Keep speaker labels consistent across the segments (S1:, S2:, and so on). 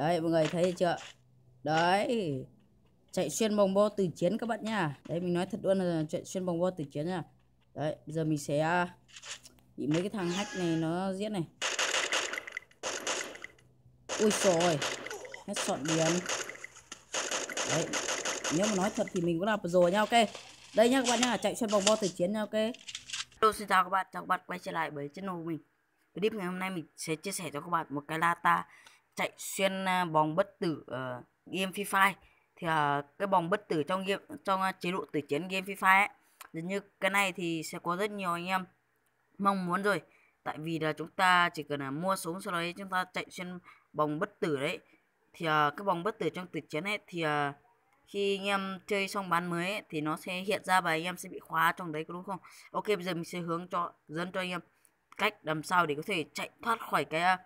S1: đấy, mọi người thấy chưa? Đấy. Chạy xuyên bồng bo từ chiến các bạn nha đấy, mình nói thật luôn là chạy xuyên bồng bo từ chiến nha đấy, bây giờ mình sẽ à, bị mấy cái thằng hack này nó giết này. Ui rồi hết sọn điền đấy, nếu mà nói thật thì mình cũng làm rồi nha ok. Đây nha các bạn nha chạy xuyên vòng bo từ chiến nha ok. Hello, xin chào các bạn. Chào các bạn quay trở lại với channel của mình. Clip ngày hôm nay mình sẽ chia sẻ cho các bạn một cái lata chạy xuyên à, bóng bất tử uh, game Free Fire. Thì uh, cái bóng bất tử trong game trong uh, chế độ tử chiến game Free Fire ấy Dường như cái này thì sẽ có rất nhiều anh em mong muốn rồi. Tại vì là chúng ta chỉ cần là mua súng sau đấy chúng ta chạy xuyên bóng bất tử đấy. Thì uh, cái bóng bất tử trong tử chiến ấy thì uh, khi anh em chơi xong bán mới ấy, thì nó sẽ hiện ra và anh em sẽ bị khóa trong đấy có đúng không? Ok bây giờ mình sẽ hướng cho dẫn cho anh em cách làm sao để có thể chạy thoát khỏi cái uh,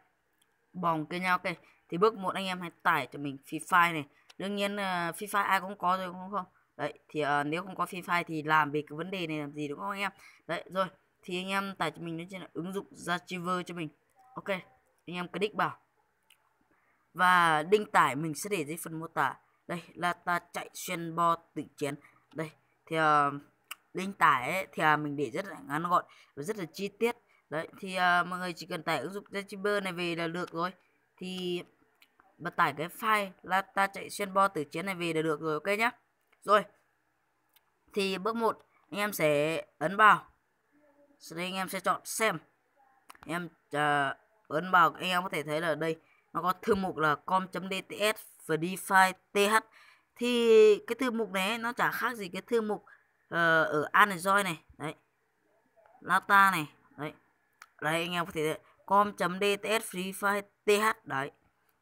S1: bỏng kia nhau. Ok thì bước một anh em hãy tải cho mình free fire này. Đương nhiên uh, free fire ai cũng có rồi đúng không? Đấy thì uh, nếu không có free fire thì làm về cái vấn đề này làm gì đúng không anh em? Đấy rồi thì anh em tải cho mình nó trên là ứng dụng Zachiver cho mình. Ok anh em click vào. Và đinh tải mình sẽ để dưới phần mô tả. Đây là ta chạy xuyên bo tự chiến đây thì uh, đinh tải ấy, thì uh, mình để rất là ngắn gọn và rất là chi tiết đấy thì uh, mọi người chỉ cần tải ứng dụng Zachiver này về là được rồi. Thì bật tải cái file là ta chạy xuyên bo tử chiến này về là được rồi ok nhá. Rồi thì bước 1 anh em sẽ ấn vào. Sau đây anh em sẽ chọn xem. Em uh, ấn vào anh em có thể thấy là đây nó có thư mục là com.dts và define th thì cái thư mục này nó chả khác gì cái thư mục uh, ở Android này. Đấy Lata này đấy đấy anh em có thể com.dts free file th đấy.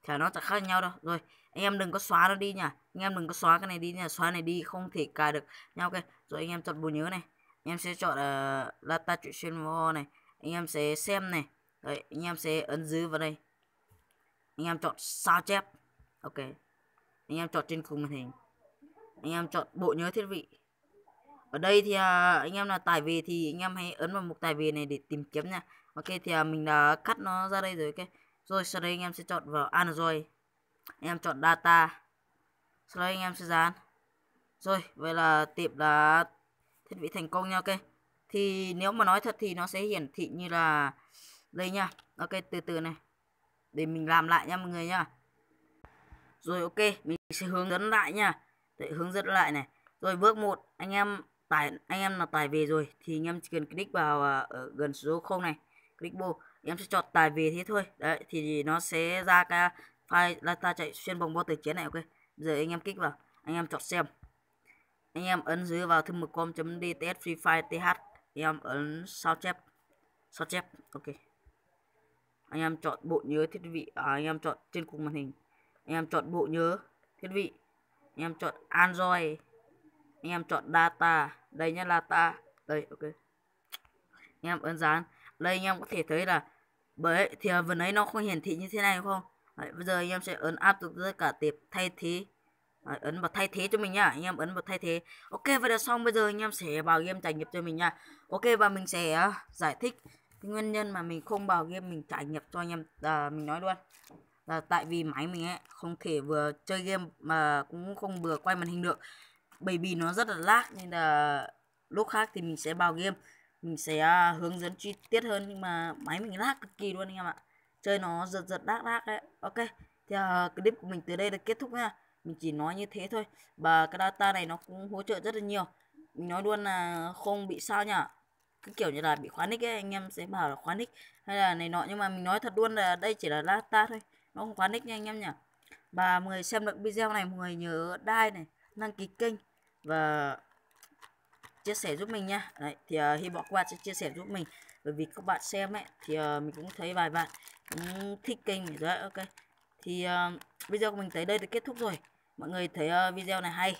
S1: Chả nó chẳng khác nhau đâu. Rồi anh em đừng có xóa nó đi nha. Anh em đừng có xóa cái này đi nha. Xóa này đi không thể cài được. Nhau ok. Rồi anh em chọn bộ nhớ này. Anh em sẽ chọn ờ, uh, data chuyện xuyên này. Anh em sẽ xem này. Đấy anh em sẽ ấn giữ vào đây. Anh em chọn sao chép. Ok. Anh em chọn trên cùng màn hình. Anh em chọn bộ nhớ thiết bị. Ở đây thì à, anh em là tải về thì anh em hãy ấn vào mục tải về này để tìm kiếm nha ok thì à, mình đã cắt nó ra đây rồi ok. Rồi sau đây anh em sẽ chọn vào à, Android anh em chọn data. Sau đây anh em sẽ dán. Rồi vậy là tiệm đã thiết bị thành công nha ok. Thì nếu mà nói thật thì nó sẽ hiển thị như là đây nha. Ok từ từ này. Để mình làm lại nha mọi người nha. Rồi ok mình sẽ hướng dẫn lại nha. Để hướng dẫn lại này. Rồi bước 1 anh em tải anh em là tải về rồi thì anh em chỉ cần click vào à, ở gần số 0 này click vô em sẽ chọn tải về thế thôi. Đấy thì nó sẽ ra cái file là ta chạy xuyên vòng bo từ chiến này ok. Giờ anh em kích vào anh em chọn xem. Anh em ấn dưới vào thư mục com.dts free file th. Em ấn sao chép sao chép ok. Anh em chọn bộ nhớ thiết bị à, anh em chọn trên cùng màn hình. Anh em chọn bộ nhớ thiết bị. Anh em chọn android. Anh em chọn data. Đây nhá data. Đây ok. Anh em ấn dán đây anh em có thể thấy là bởi thì à, vừa nãy nó không hiển thị như thế này đúng không? Đấy, bây giờ anh em sẽ ấn áp dụng tất cả tiệp thay thế. Đấy, ấn vào thay thế cho mình nhá anh em ấn vào thay thế. Ok vậy là xong bây giờ anh em sẽ vào game trải nghiệm cho mình nha ok và mình sẽ à, giải thích cái nguyên nhân mà mình không vào game mình trải nghiệm cho anh em à, mình nói luôn. Là tại vì máy mình ấy không thể vừa chơi game mà cũng không vừa quay màn hình được. Bởi vì nó rất là lag nên là lúc khác thì mình sẽ vào game mình sẽ à, hướng dẫn chi tiết hơn nhưng mà máy mình lag cực kỳ luôn anh em ạ. Chơi nó giật giật đác đác đấy ok thì uh, clip của mình từ đây là kết thúc nha. Mình chỉ nói như thế thôi. Và cái data này nó cũng hỗ trợ rất là nhiều. Mình nói luôn là không bị sao nhá cứ kiểu như là bị khóa nick ấy anh em sẽ bảo là khóa nick hay là này nọ. Nhưng mà mình nói thật luôn là đây chỉ là data thôi. Nó không khóa nick nha anh em nhỉ. Và mọi người xem được video này mọi người nhớ like này đăng ký kênh. Và chia sẻ giúp mình nha. Đấy thì uh, hy vọng các bạn sẽ chia sẻ giúp mình. Bởi vì các bạn xem ấy thì uh, mình cũng thấy vài bạn cũng thích kênh rồi ok. Thì uh, video của mình tới đây thì kết thúc rồi. Mọi người thấy uh, video này hay.